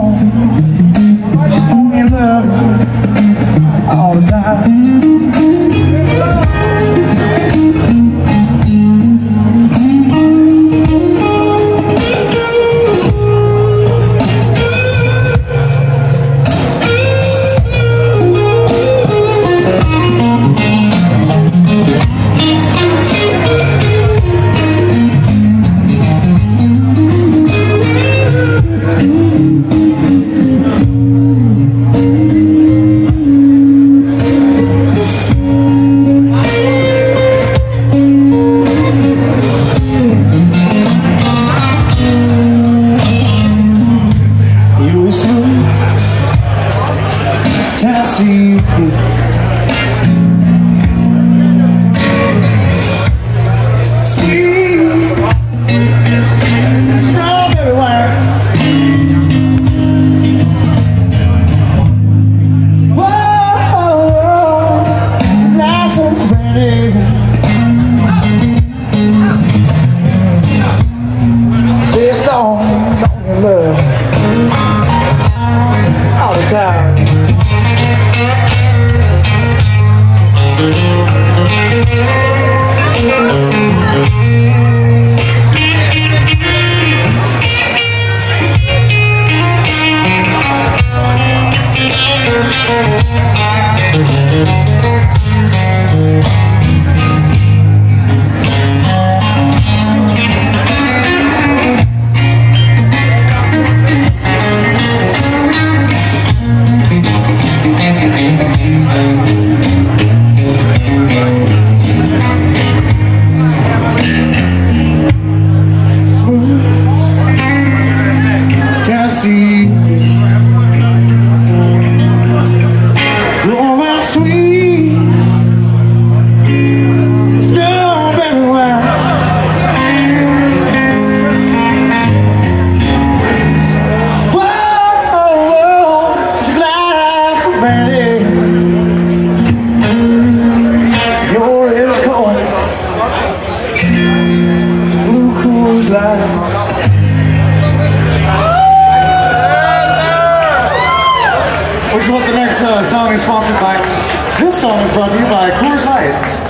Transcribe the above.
home. deceives me Which is what the next uh, song is sponsored by. This song is brought to you by Coors Light.